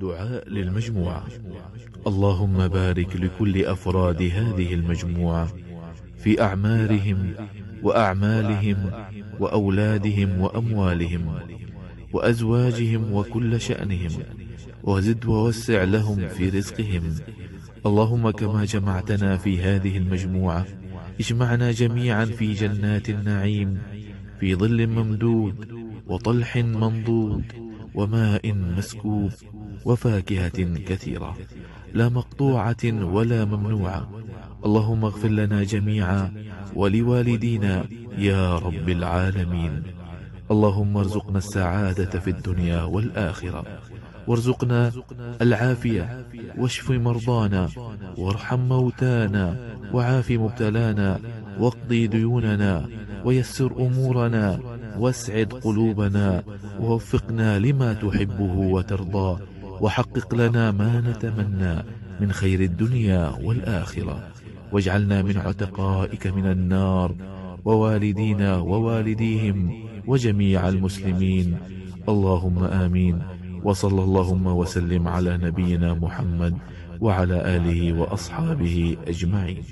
دعاء للمجموعة. اللهم بارك لكل أفراد هذه المجموعة في أعمارهم وأعمالهم وأولادهم وأموالهم وأزواجهم وكل شأنهم وزد ووسع لهم في رزقهم. اللهم كما جمعتنا في هذه المجموعة اجمعنا جميعا في جنات النعيم في ظل ممدود وطلح منضود وماء مسكوب وفاكهة كثيرة لا مقطوعة ولا ممنوعة. اللهم اغفر لنا جميعا ولوالدينا يا رب العالمين. اللهم ارزقنا السعادة في الدنيا والآخرة. وارزقنا العافية. واشف مرضانا. وارحم موتانا. وعاف مبتلانا. واقضي ديوننا ويسر أمورنا واسعد قلوبنا ووفقنا لما تحبه وترضى وحقق لنا ما نتمنى من خير الدنيا والآخرة. واجعلنا من عتقائك من النار ووالدينا ووالديهم وجميع المسلمين. اللهم آمين. وصلى اللهم وسلم على نبينا محمد وعلى آله وأصحابه أجمعين.